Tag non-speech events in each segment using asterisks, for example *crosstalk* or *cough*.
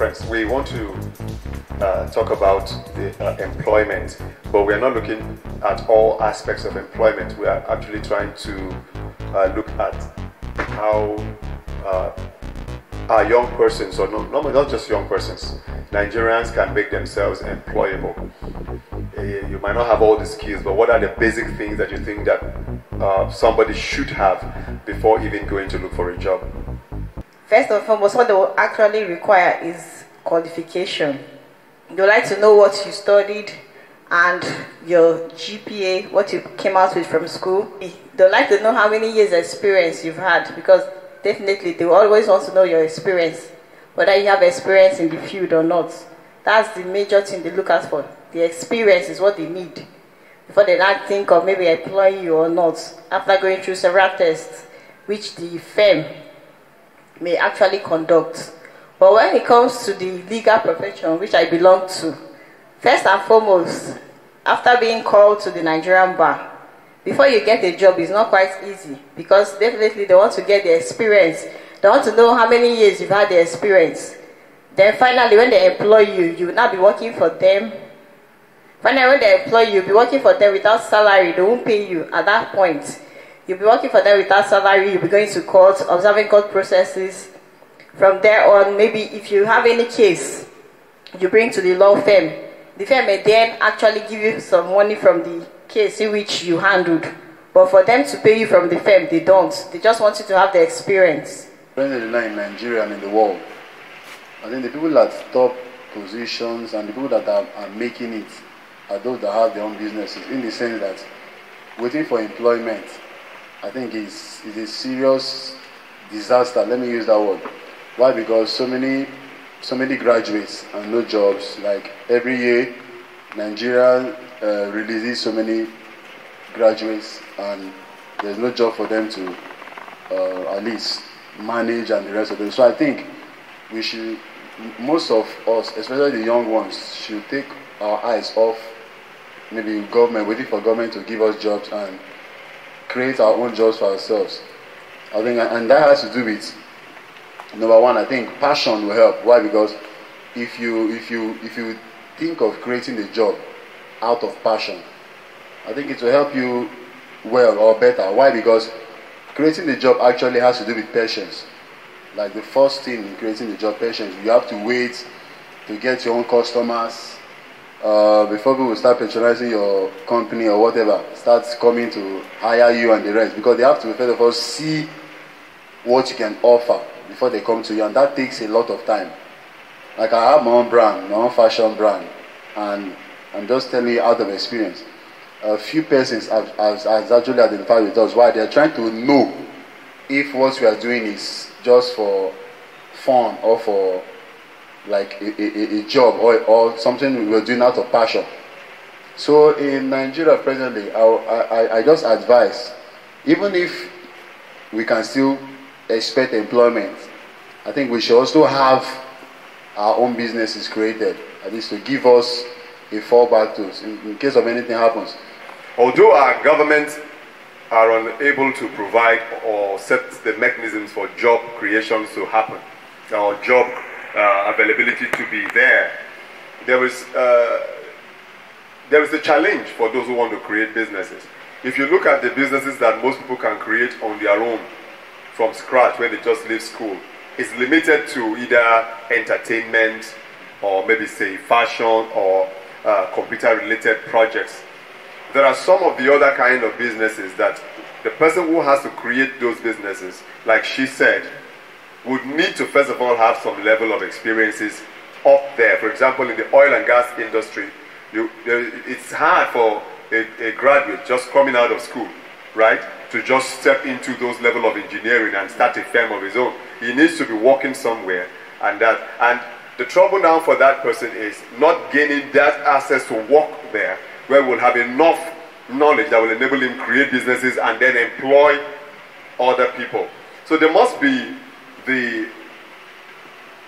friends, we want to uh, talk about the uh, employment, but we are not looking at all aspects of employment. We are actually trying to uh, look at how uh, our young persons, or no, no, not just young persons, Nigerians can make themselves employable. Uh, you might not have all the skills, but what are the basic things that you think that uh, somebody should have before even going to look for a job? First and foremost, what they will actually require is qualification. They like to know what you studied and your GPA, what you came out with from school. They like to know how many years experience you've had because definitely they always want to know your experience, whether you have experience in the field or not. That's the major thing they look at for. The experience is what they need before they not think of maybe employing you or not after going through several tests, which the firm may actually conduct. But when it comes to the legal profession, which I belong to, first and foremost, after being called to the Nigerian bar, before you get a job, it's not quite easy because definitely they want to get the experience. They want to know how many years you've had the experience. Then finally, when they employ you, you will not be working for them. Finally, when they employ you, you'll be working for them without salary. They won't pay you at that point. You'll be working for them without salary. You'll be going to court, observing court processes. From there on, maybe if you have any case, you bring to the law firm. The firm may then actually give you some money from the case in which you handled. But for them to pay you from the firm, they don't. They just want you to have the experience. Presently in Nigeria and in the world, I think the people that top positions and the people that are, are making it are those that have their own businesses in the sense that waiting for employment, I think it's, is a serious disaster. Let me use that word. Why? Because so many so many graduates and no jobs. Like every year, Nigeria uh, releases so many graduates and there's no job for them to uh, at least manage and the rest of them. So I think we should, most of us, especially the young ones, should take our eyes off maybe government, waiting for government to give us jobs and create our own jobs for ourselves. I think, and that has to do with number one. I think passion will help. Why? Because if you if you if you think of creating a job out of passion, I think it will help you well or better. Why? Because creating the job actually has to do with patience. Like the first thing in creating the job, patience. You have to wait to get your own customers uh, before people start patronizing your company or whatever. Starts coming to hire you and the rest because they have to first of all see what you can offer before they come to you, and that takes a lot of time. Like I have my own brand, my own fashion brand, and I'm just telling you out of experience. A few persons have, have, have actually identified with us why they're trying to know if what we are doing is just for fun or for like a, a, a job or, or something we're doing out of passion. So in Nigeria presently, I, I, I just advise, even if we can still expect employment, I think we should also have our own businesses created, at least to give us a fallback to in, in case of anything happens. Although our governments are unable to provide or set the mechanisms for job creation to happen, or job uh, availability to be there, there is, uh, there is a challenge for those who want to create businesses. If you look at the businesses that most people can create on their own from scratch when they just leave school, it's limited to either entertainment or maybe say fashion or uh, computer related projects. There are some of the other kind of businesses that the person who has to create those businesses, like she said, would need to first of all have some level of experiences up there. For example, in the oil and gas industry, you, it's hard for a, a graduate just coming out of school, right, to just step into those level of engineering and start a firm of his own. He needs to be working somewhere, and that and the trouble now for that person is not gaining that access to work there, where we'll have enough knowledge that will enable him create businesses and then employ other people. So there must be the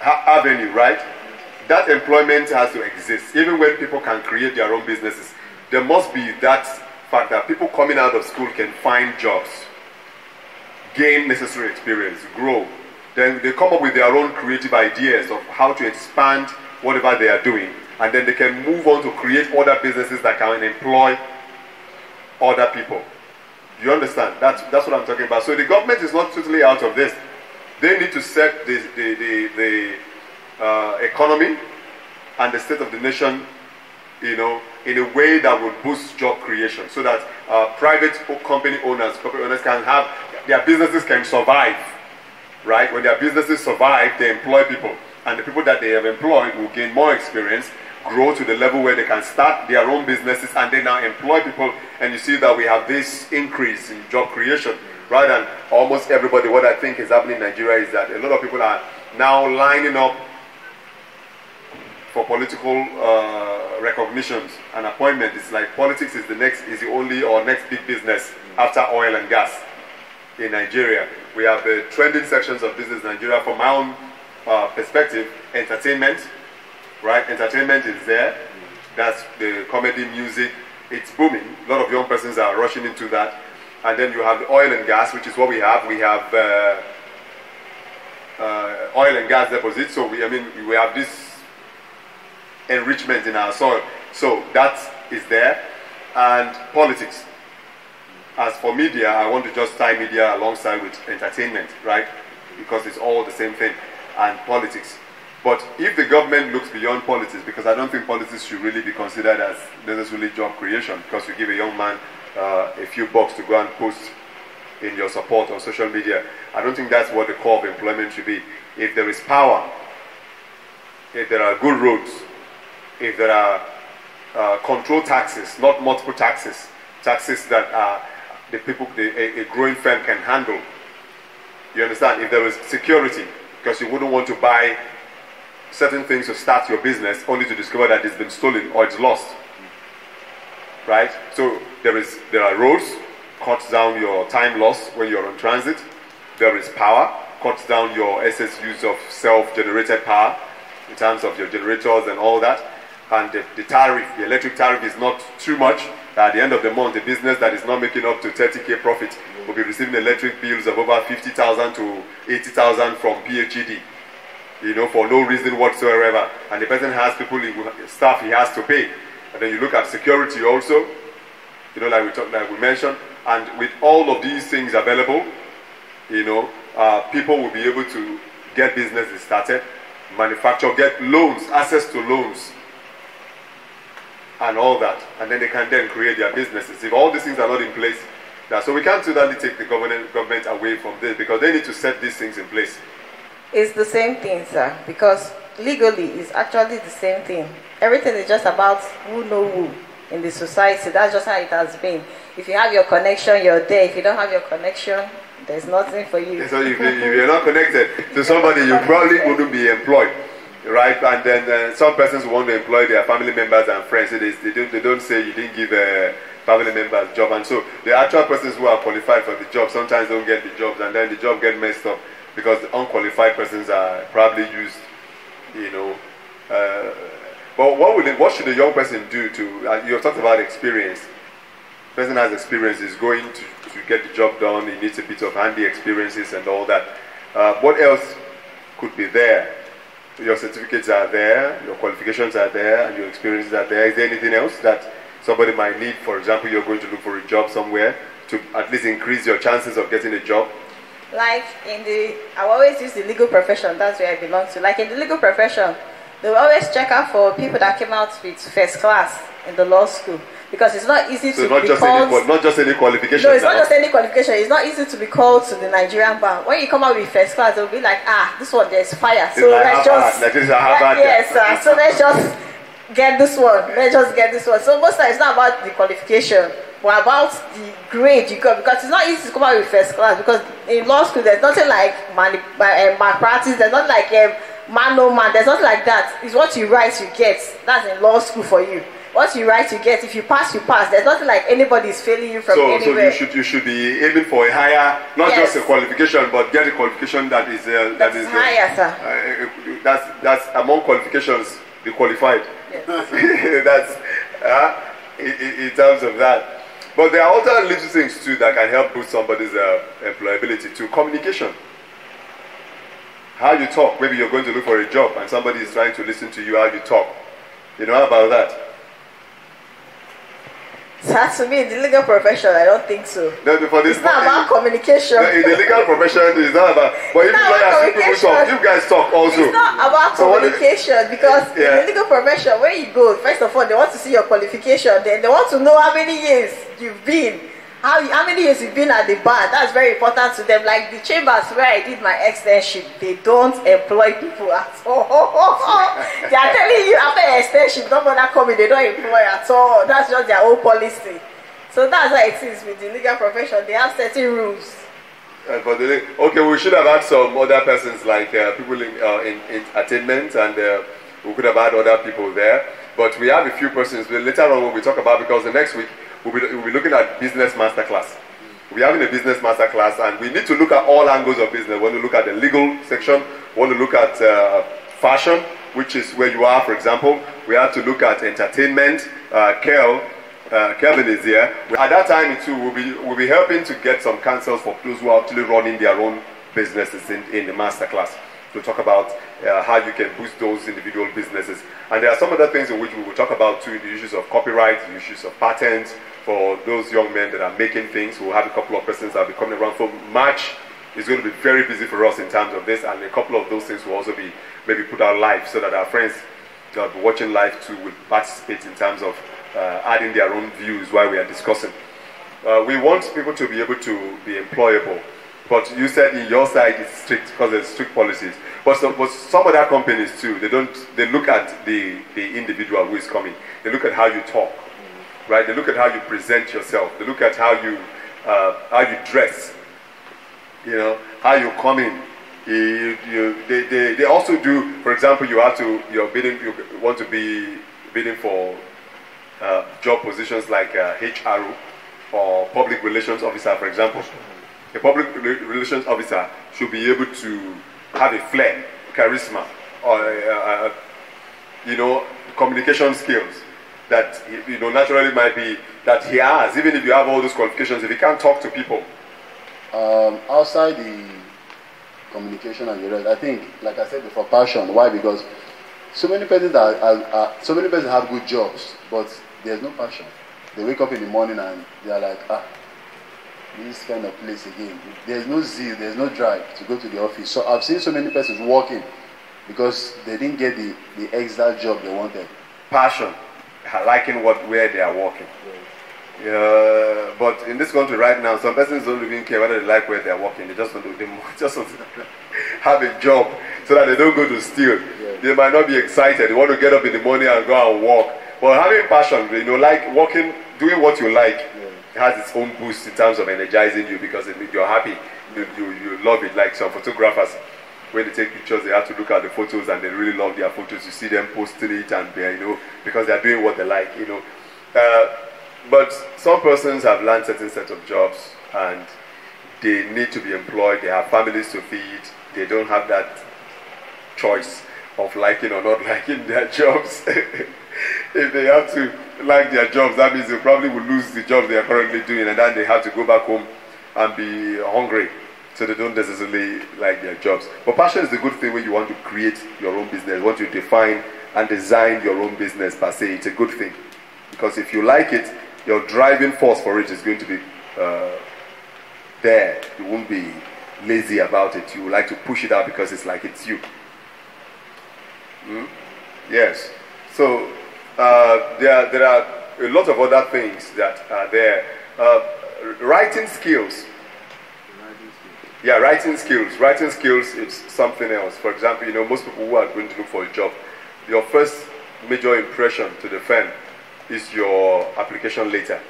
avenue, right? That employment has to exist. Even when people can create their own businesses, there must be that fact that people coming out of school can find jobs, gain necessary experience, grow. Then they come up with their own creative ideas of how to expand whatever they are doing. And then they can move on to create other businesses that can employ other people. You understand? That's, that's what I'm talking about. So the government is not totally out of this. They need to set the, the, the, the uh, economy and the state of the nation, you know, in a way that would boost job creation so that uh, private company owners, corporate owners can have, their businesses can survive, right? When their businesses survive, they employ people. And the people that they have employed will gain more experience, grow to the level where they can start their own businesses and they now employ people. And you see that we have this increase in job creation. Rather than almost everybody, what I think is happening in Nigeria is that a lot of people are now lining up for political uh, recognitions and appointment. It's like politics is the next, is the only or next big business after oil and gas in Nigeria. We have the trending sections of business in Nigeria. From my own uh, perspective, entertainment, right? Entertainment is there. That's the comedy, music. It's booming. A lot of young persons are rushing into that. And then you have the oil and gas, which is what we have. We have uh, uh, oil and gas deposits. So we, I mean, we have this enrichment in our soil. So that is there. And politics. As for media, I want to just tie media alongside with entertainment, right? Because it's all the same thing. And politics. But if the government looks beyond politics, because I don't think politics should really be considered as necessarily job creation, because you give a young man uh, a few bucks to go and post in your support on social media, I don't think that's what the core of employment should be. If there is power, if there are good roads, if there are uh, control taxes, not multiple taxes, taxes that uh, the people, the, a, a growing firm can handle. You understand? If there is security, because you wouldn't want to buy certain things to start your business only to discover that it's been stolen or it's lost. Right? So there is there are roads, cuts down your time loss when you're on transit. There is power, cuts down your excess use of self-generated power in terms of your generators and all that. And the, the tariff, the electric tariff is not too much. At the end of the month, the business that is not making up to 30k profit will be receiving electric bills of over 50,000 to 80,000 from PHED you know, for no reason whatsoever. And the person has people, staff he has to pay. And then you look at security also, you know, like we talked, like we mentioned. And with all of these things available, you know, uh, people will be able to get businesses started, manufacture, get loans, access to loans, and all that. And then they can then create their businesses. If all these things are not in place, that, so we can't totally take the government, government away from this because they need to set these things in place. It's the same thing, sir, because legally it's actually the same thing. Everything is just about who know who in the society. That's just how it has been. If you have your connection, you're there. If you don't have your connection, there's nothing for you. So if, if you're not connected to somebody, you probably wouldn't be employed, right? And then uh, some persons want to employ their family members and friends. So they, they, don't, they don't say you didn't give a family members job. And so the actual persons who are qualified for the job sometimes don't get the jobs, and then the job get messed up because the unqualified persons are probably used, you know. Uh, but what it, what should a young person do to? Uh, you talked about experience. Person has experience is going to, to get the job done. He needs a bit of handy experiences and all that. Uh, what else could be there? Your certificates are there, your qualifications are there, and your experiences are there. Is there anything else that somebody might need? For example, you're going to look for a job somewhere to at least increase your chances of getting a job like in the I always use the legal profession, that's where I belong to. Like in the legal profession, they will always check out for people that came out with first class in the law school. Because it's not easy so to not be just called any, not just any qualification. No, it's not just any qualification. It's not easy to be called to the Nigerian bar. When you come out with first class, they'll be like, ah, this one there's fire. So like let's Harvard. just Like this is Harvard. yes, sir. So let's just get this one. Let's just get this one. So most times it's not about the qualification, but about the grade you got because it's not easy to come out with first class because in law school there's nothing like uh, malpractice. There's not like um, man no man. There's nothing like that. It's what you write you get. That's in law school for you. What you write you get. If you pass you pass. There's nothing like anybody is failing you from So, so you should you should be aiming for a higher, not Yes. just a qualification, but get a qualification that is uh, that That's is uh, higher, sir. uh, that's that's among qualifications be qualified. Yes. *laughs* that's uh, in, in- in terms of that. But there are other little things too that can help boost somebody's uh, employability too. Communication. How you talk. Maybe you're going to look for a job and somebody is trying to listen to you how you talk. You know how about that? *laughs* So to me, in the legal profession, I don't think so. No, for this It's not about communication. No, in the legal *laughs* profession, it's not about. But if It's you about you people talk. communication. You guys talk also. It's not about So what is- communication because Yeah. in the legal profession, when you go, first of all, they want to see your qualification. Then they want to know how many years you've been, how how many years you've been at the bar. That's very important to them. Like the chambers where I did my externship, they don't employ people at all. *laughs* they are telling you after extension, don't bother coming. They don't employ at all. That's just their own policy. So that's how it is with the legal profession. They have certain rules. Uh, but the, okay, we should have had some other persons like uh, people in, uh, in, in entertainment, and uh, we could have had other people there. But we have a few persons later on when we talk about because the next week we'll be, we'll be looking at business masterclass. We're having a business masterclass, and we need to look at all angles of business. We want to look at the legal section. We want to look at uh, fashion, which is where you are, for example. We have to look at entertainment. Uh, Kel, uh, Kevin is here. At that time, too, we'll be, we'll be helping to get some counsels for those who are actually running their own businesses in, in the masterclass to talk about uh, how you can boost those individual businesses. And there are some other things in which we will talk about too the issues of copyright, the issues of patents for those young men that are making things. We'll have a couple of persons that will be coming around. for March It's going to be very busy for us in terms of this, and a couple of those things will also be maybe put out live so that our friends that be watching live too will participate in terms of uh, adding their own views while we are discussing. Uh, we want people to be able to be employable. But you said in your side it's strict because there's strict policies. But some, but some other companies too, they don't. They look at the the individual who is coming. They look at how you talk, right? They look at how you present yourself. They look at how you uh, how you dress. You know how you come in. You, you, they, they, they also do. For example, you have to you're bidding. You want to be bidding for uh, job positions like uh, HRO or public relations officer, for example. A public relations officer should be able to have a flair, charisma, or uh, uh, you know, communication skills that you know naturally might be that he has. Even if you have all those qualifications, if he can't talk to people, Um, outside the communication and the rest, I think, like I said before, passion. Why? Because so many persons are, are, are so many persons have good jobs, but there's no passion. They wake up in the morning and they are like, ah, this kind of place again. There's no zeal, there's no drive to go to the office. So I've seen so many persons working because they didn't get the, the exact job they wanted. passion, liking what where they are working. Yeah, but in this country right now, some persons don't even care whether they like where they are working. They just want to they *laughs* just want to *laughs* have a job so that they don't go to steal. Yeah. They might not be excited. They want to get up in the morning and go and walk. But having passion, you know, like working, doing what you like, has its own boost in terms of energizing you because it, you're happy. You, you, you love it. Like some photographers, when they take pictures, they have to look at the photos and they really love their photos. You see them posting it and they, you know, because they're doing what they like, you know. Uh, but some persons have learned certain set of jobs and they need to be employed. They have families to feed. They don't have that choice of liking or not *laughs* liking their jobs. *laughs* if they have to like their jobs, that means they probably will lose the job they are currently doing, and then they have to go back home and be hungry. So they don't necessarily like their jobs. But passion is the good thing when you want to create your own business, want to define and design your own business per se. It's a good thing because if you like it, your driving force for it is going to be uh, there. You won't be lazy about it. You like to push it out because it's like it's you. Hmm? Yes. So uh, there, there are a lot of other things that are there. Uh, writing skills. Yeah, writing skills. Writing skills is something else. For example, you know, most people who are going to look for a job, your first major impression to the firm is your application letter.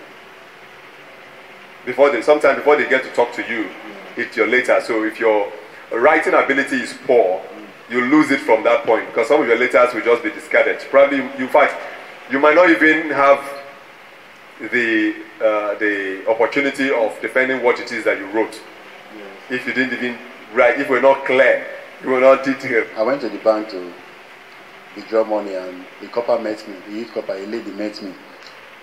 Before they, sometime before they get to talk to you, it's your letter. So if your writing ability is poor, you lose it from that point because some of your letters will just be discarded. Probably, in fact, you might not even have the uh, the opportunity of defending what it is that you wrote if you didn't even write. If we're not clear, you were not detailed. I went to the bank to withdraw money and the corper met me, the youth corper, a lady met me.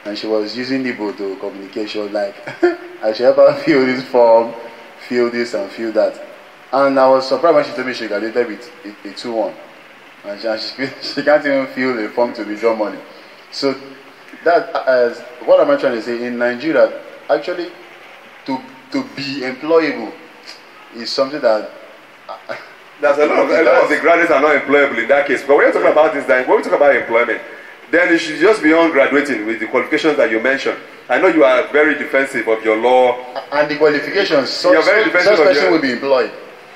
And she was using Igbo to communication like, *laughs* I should help *laughs* fill this form, fill this and fill that. And I was surprised when she told me she graduated with a, a 2 1. And she, and she, *laughs* she can't even fill the form to withdraw money. So, that as what am I trying to say? In Nigeria, actually, to, to be employable is something that. *laughs* There's a lot, of, a lot of the graduates are not employable in that case. But when you're talking about this, then when we talk about employment, then it should just be on graduating with the qualifications that you mentioned. I know you are very defensive of your law. And the qualifications, such, You're very defensive such person your- will be employed.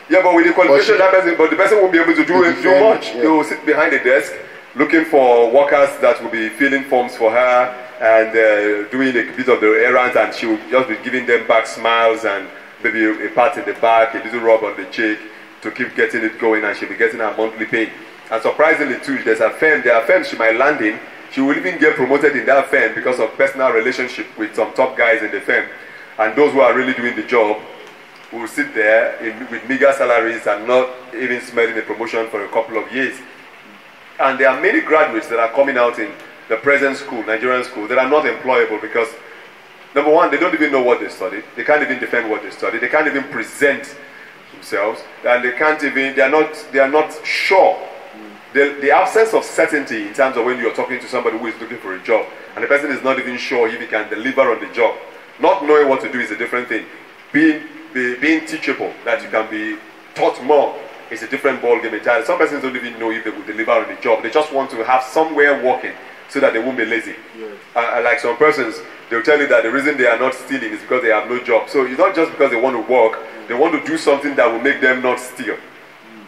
Yeah, but with the qualification, she- that person, but the person won't be able to do, do much. yeah. They will sit behind the desk looking for workers that will be filling forms for her and uh, doing a bit of the errands, and she will just be giving them back smiles and maybe a, pat in the back, a little rub on the cheek to keep getting it going, and she'll be getting her monthly pay. And surprisingly, too, there's a firm, there are firms she might land in. She will even get promoted in that firm because of personal relationship with some top guys in the firm. And those who are really doing the job will sit there in, with meager salaries and not even smelling a promotion for a couple of years. And there are many graduates that are coming out in the present school, Nigerian school, that are not employable because, number one, they don't even know what they studied. They can't even defend what they studied. They can't even present themselves, and they can't even. They are not. They are not sure. The, the absence of certainty in terms of when you are talking to somebody who is looking for a job, and the person is not even sure if he can deliver on the job. Not knowing what to do is a different thing. Being be, being teachable, that you can be taught more, is a different ball game entirely. Some persons don't even know if they will deliver on the job. They just want to have somewhere working so that they won't be lazy. Uh, uh, like some persons, they'll tell you that the reason they are not stealing is because they have no job. So it's not just because they want to work; they want to do something that will make them not steal.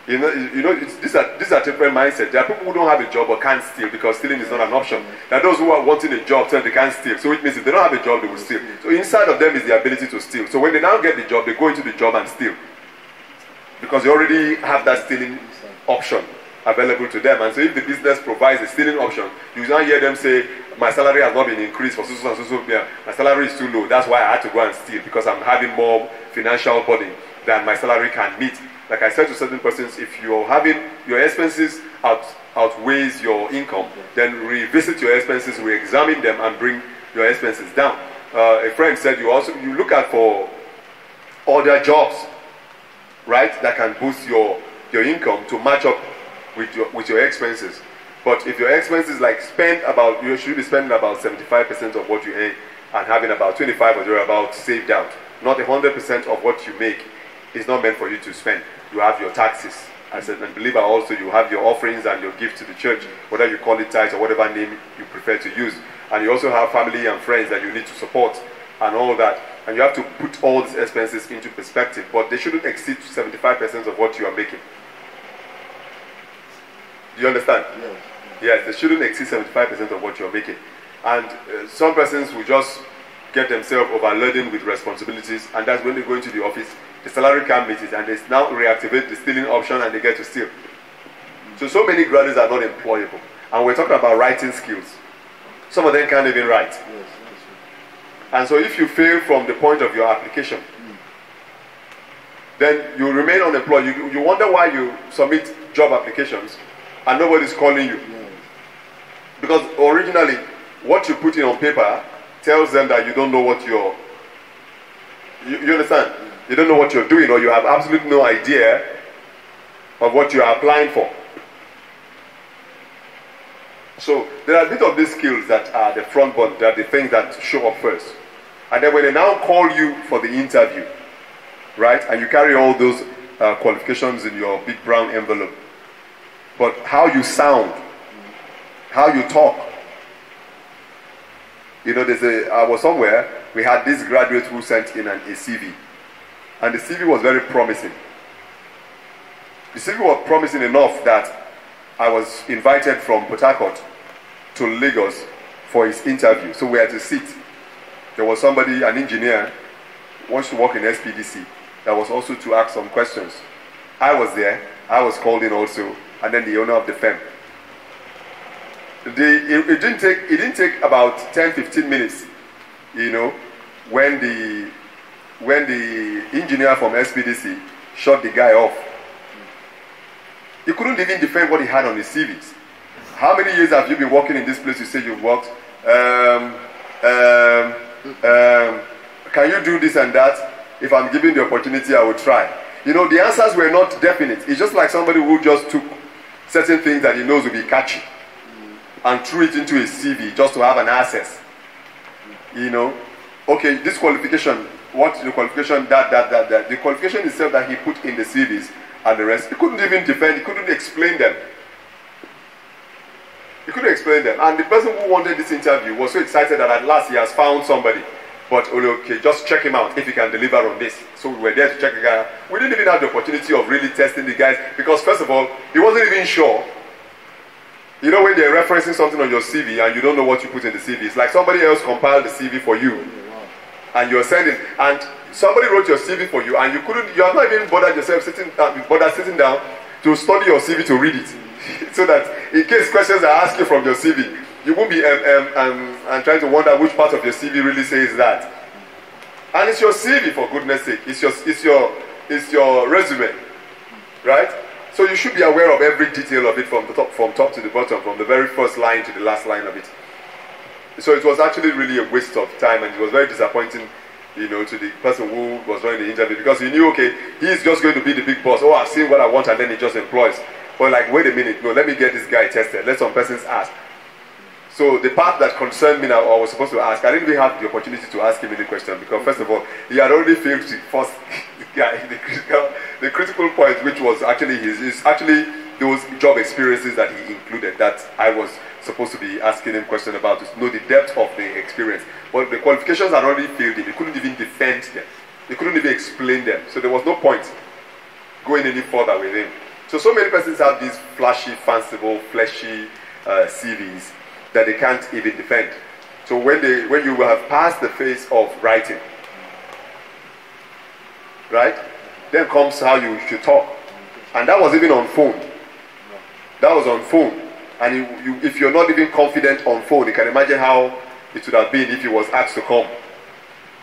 You know, you know, these are these are different mindsets. There are people who don't have a job or can't steal because stealing is not an option. There are those who are wanting a job, so they can't steal. So it means if they don't have a job, they will steal. So inside of them is the ability to steal. So when they now get the job, they go into the job and steal because they already have that stealing option available to them. And so if the business provides a stealing option, you now hear them say, "My salary has not been increased for so so and so my salary is too low. That's why I had to go and steal because I'm having more financial burden than my salary can meet." Like I said to certain persons, if you're having your expenses out, outweighs your income, then revisit your expenses, re-examine them, and bring your expenses down. Uh, a friend said you also you look at for other jobs right, that can boost your, your income to match up with your, with your expenses. But if your expenses like spend about, you should be spending about 75% of what you earn and having about 25 or thereabout saved out. Not 100% of what you make is not meant for you to spend. You have your taxes. As a believer also, you have your offerings and your gift to the church, whether you call it tithes or whatever name you prefer to use. And you also have family and friends that you need to support and all that. And you have to put all these expenses into perspective, but they shouldn't exceed 75% of what you are making. Do you understand? Yes. Yes, they shouldn't exceed 75% of what you're making. And uh, some persons will just get themselves overloaded with responsibilities, and that's when they go into the office, the salary can't meet it, and they now reactivate the stealing option and they get to steal. So, so many graduates are not employable. And we're talking about writing skills. Some of them can't even write. Yes. yes. And so if you fail from the point of your application, then you remain unemployed. You, you wonder why you submit job applications and nobody's calling you. Because originally, what you put in on paper tells them that you don't know what you're. You, you understand? You don't know what you're doing, or you have absolutely no idea of what you are applying for. So there are a bit of these skills that are the front burner, that are the things that show up first. And then when they now call you for the interview, right, and you carry all those uh, qualifications in your big brown envelope, but how you sound, how you talk. You know, there's a, I was somewhere, we had this graduate who sent in an, a CV. And the CV was very promising. The CV was promising enough that I was invited from Port Harcourt to Lagos for his interview. So we had to sit. There was somebody, an engineer, wants to work in SPDC, that was also to ask some questions. I was there, I was called in also, and then the owner of the firm. The, it, it didn't take it didn't take about 10 15 minutes you know when the when the engineer from SPDC shot the guy off. He couldn't even defend what he had on his CVs how many years have you been working in this place you say you've worked um, um, um, can you do this and that? If I'm given the opportunity I will try you know, the answers were not definite. It's just like somebody who just took certain things that he knows will be catchy and threw it into a CV just to have an access. You know, okay, this qualification, what the qualification, that, that, that, that. The qualification itself that he put in the CVs and the rest, he couldn't even defend, he couldn't explain them. He couldn't explain them. And the person who wanted this interview was so excited that at last he has found somebody. But okay, just check him out if he can deliver on this. So we were there to check the guy. We didn't even have the opportunity of really testing the guys because first of all, he wasn't even sure. You know when they're referencing something on your CV and you don't know what you put in the CV, it's like somebody else compiled the CV for you, and you're sending, and somebody wrote your CV for you, and you couldn't, you have not even bothered yourself sitting, uh, bothered sitting down to study your CV to read it, *laughs* so that in case questions are asked you from your CV, you won't be um, um, um, and trying to wonder which part of your CV really says that. And it's your CV for goodness sake. It's your it's your it's your resume, right? So you should be aware of every detail of it from the top from top to the bottom, from the very first line to the last line of it. So it was actually really a waste of time, and it was very disappointing, you know, to the person who was running the interview because he knew, okay, he's just going to be the big boss. Oh, I've seen what I want, and then he just employs. But like, wait a minute, no, let me get this guy tested. Let some persons ask. So the part that concerned me now, I was supposed to ask, I didn't really have the opportunity to ask him any question because first of all, he had already failed the first *laughs* guy, the critical, the critical point, which was actually his, is actually those job experiences that he included that I was supposed to be asking him question about to know the depth of the experience. But the qualifications had already failed him. He couldn't even defend them. He couldn't even explain them. So there was no point going any further with him. So so many persons have these flashy, fanciful, fleshy uh, CVs that they can't even defend. So when they when you have passed the phase of writing, right, then comes how you should talk, and that was even on phone. That was on phone, and you, you, if you're not even confident on phone, you can imagine how it would have been if you was asked to come,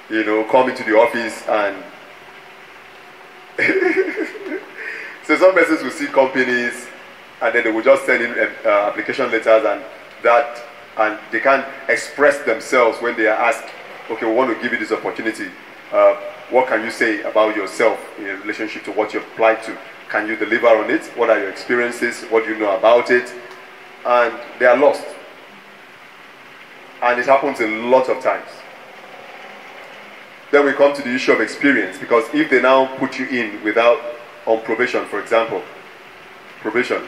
you know, come into the office and. *laughs* so some persons will see companies and then they will just send in uh, application letters and that and they can't express themselves when they are asked, okay, we want to give you this opportunity. Uh, what can you say about yourself in relationship to what you applied to? Can you deliver on it? What are your experiences? What do you know about it? And they are lost. And it happens a lot of times. Then we come to the issue of experience because if they now put you in without on probation, for example, probation,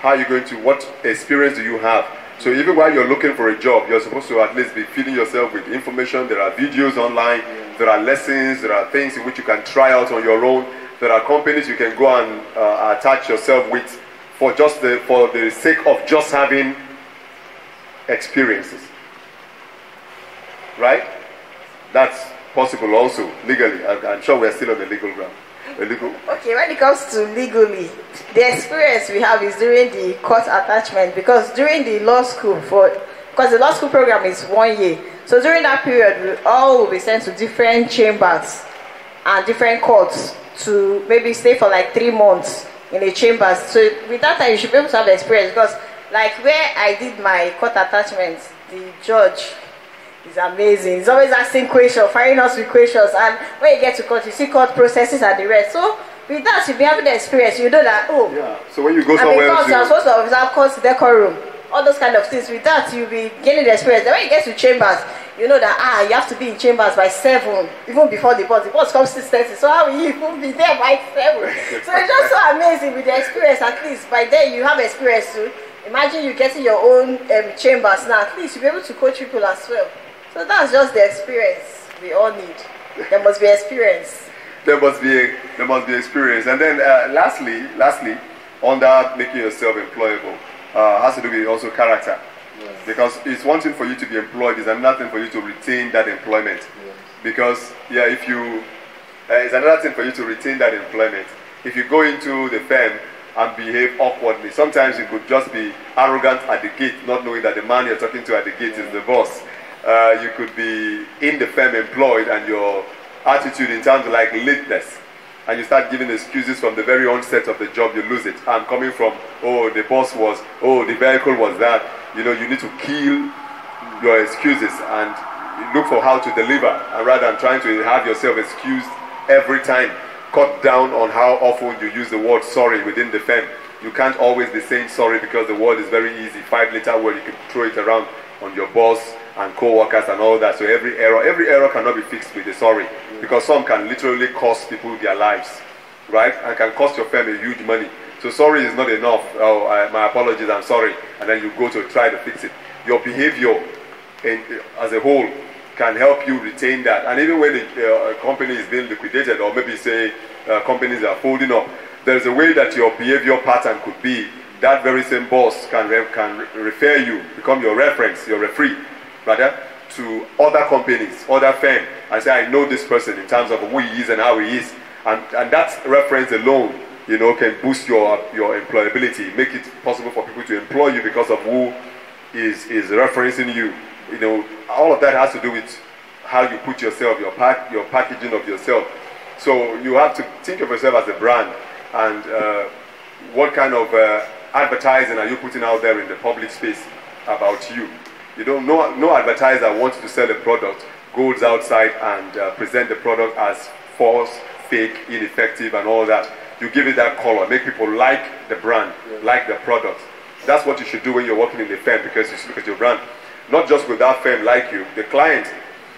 how are you going to, what experience do you have? So even while you're looking for a job, you're supposed to at least be feeding yourself with information. There are videos online, there are lessons, there are things in which you can try out on your own. There are companies you can go and uh, attach yourself with for just the, for the sake of just having experiences. Right? That's possible also legally. I'm sure we're still on the legal ground. Legal. Okay, when it comes to legally, the experience we have is during the court attachment because during the law school for because the law school program is one year. So during that period, we all will be sent to different chambers and different courts to maybe stay for like three months in the chambers. So with that time, you should be able to have experience because like where I did my court attachment, the judge is amazing. He's always asking questions, firing us with questions. And when you get to court, you see court processes and the rest. So with that, you'll be having the experience. You know that, oh. Yeah. So when you go somewhere because you're you- supposed to observe court decorum, all those kind of things. With that, you'll be gaining the experience. Then when you get to chambers, you know that, ah, you have to be in chambers by 7, even before the boss. The boss comes 6.30. So how will you even be there by 7? so it's just so amazing with the experience. At least by then, you have experience too. Imagine you getting your own um, chambers now. At least you'll be able to coach people as well. So that's just the experience we all need. There must be experience. there must be a, there must be experience. And then uh, lastly, lastly, on that making yourself employable uh, has to do with also character. Because it's one thing for you to be employed, it's another thing for you to retain that employment. Because yeah, if you uh, it's another thing for you to retain that employment. If you go into the firm and behave awkwardly, sometimes you could just be arrogant at the gate, not knowing that the man you're talking to at the gate is the boss. Uh, you could be in the firm employed and your attitude in terms of like lateness and you start giving excuses from the very onset of the job, you lose it. I'm coming from, oh, the boss was, oh, the vehicle was that. You know, you need to kill your excuses and look for how to deliver and rather than trying to have yourself excused every time cut down on how often you use the word sorry within the firm. You can't always be saying sorry because the word is very easy. Five letter word, you can throw it around on your boss and co-workers and all that. So every error, every error cannot be fixed with a sorry because some can literally cost people their lives, right? And can cost your firm a huge money. So sorry is not enough. Oh, I, my apologies, I'm sorry. And then you go to try to fix it. Your behavior in, as a whole can help you retain that. And even when a, company is being liquidated, or maybe say uh, companies are folding up, there's a way that your behavior pattern could be. That very same boss can, re- can re- refer you, become your reference, your referee, rather, to other companies, other firms, and say, I know this person in terms of who he is and how he is. And, and that reference alone, you know, can boost your, your employability, make it possible for people to employ you because of who is, is referencing you you know, all of that has to do with how you put yourself, your pack, your packaging of yourself. So you have to think of yourself as a brand and uh, what kind of uh, advertising are you putting out there in the public space about you. You don't no no advertiser wants to sell a product goes outside and uh, present the product as false, fake, ineffective, and all that. You give it that color, make people like the brand, like the product. That's what you should do when you're working in the firm because you look at your brand not just with that firm like you, the clients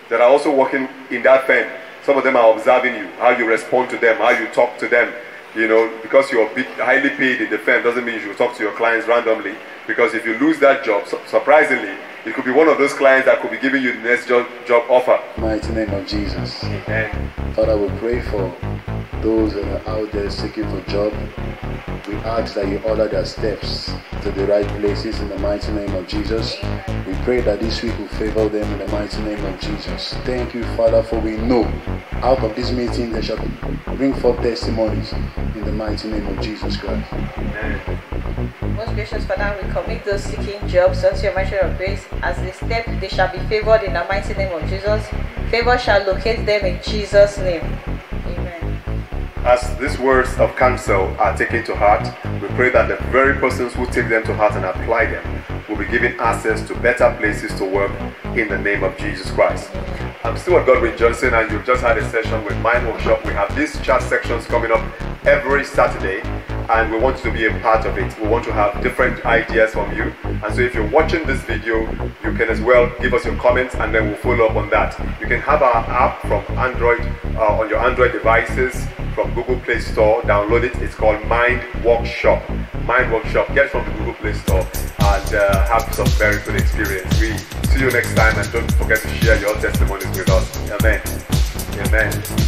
that are also working in that firm, some of them are observing you, how you respond to them, how you talk to them. You know, because you're highly paid in the firm doesn't mean you should talk to your clients randomly. Because if you lose that job, surprisingly, it could be one of those clients that could be giving you the next job, job offer. Mighty name of Jesus. Amen. Father, we pray for those that are out there seeking for job. We ask that you order their steps to the right places in the mighty name of Jesus. We pray that this week will favor them in the mighty name of Jesus. Thank you, Father, for we know out of this meeting they shall bring forth testimonies in the mighty name of Jesus Christ. Amen. Most gracious Father, we commit those seeking jobs unto your measure of grace. As they step, they shall be favored in the mighty name of Jesus. Favor shall locate them in Jesus' name. Amen. As these words of counsel are taken to heart, we pray that the very persons who take them to heart and apply them will be given access to better places to work in the name of Jesus Christ. I'm Steward Godwin Jornsen, and you've just had a session with Mind Workshop. We have these chat sections coming up every Saturday, and we want you to be a part of it. We want to have different ideas from you. And so, if you're watching this video, you can as well give us your comments, and then we'll follow up on that. You can have our app from Android uh, on your Android devices from Google Play Store. Download it. It's called Mind Workshop. Mind Workshop. Get from the Google Play Store and uh, have some very good experience. We see you next time, and don't forget to share your testimonies with us. Amen. Amen.